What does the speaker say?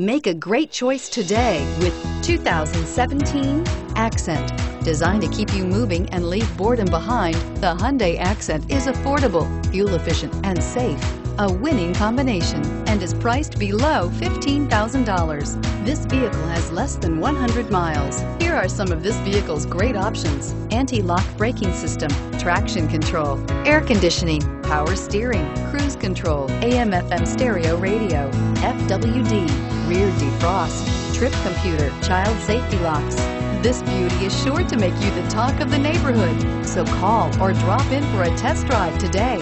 Make a great choice today with 2017 Accent. Designed to keep you moving and leave boredom behind, the Hyundai Accent is affordable, fuel efficient, and safe. A winning combination and is priced below $15,000. This vehicle has less than 100 miles. Here are some of this vehicle's great options. Anti-lock braking system, traction control, air conditioning, power steering, cruise control, AM FM stereo radio, FWD, rear defrost, trip computer, child safety locks. This beauty is sure to make you the talk of the neighborhood. So call or drop in for a test drive today.